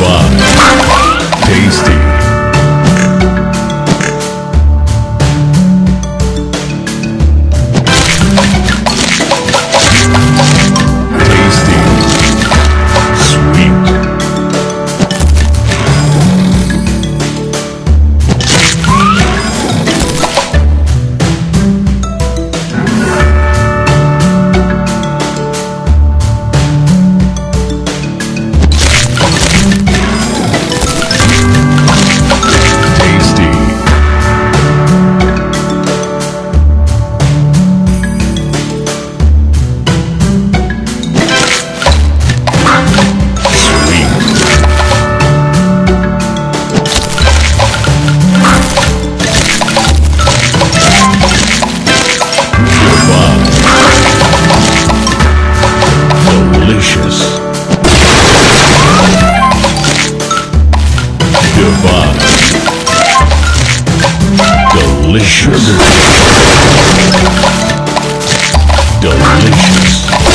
Bob. Delicious sugar. Delicious.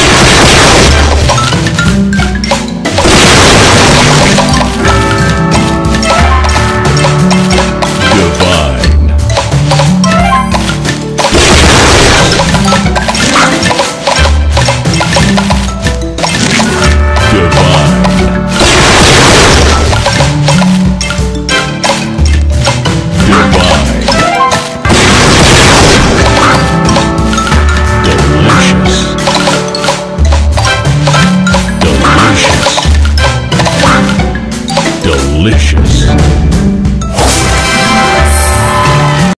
delicious.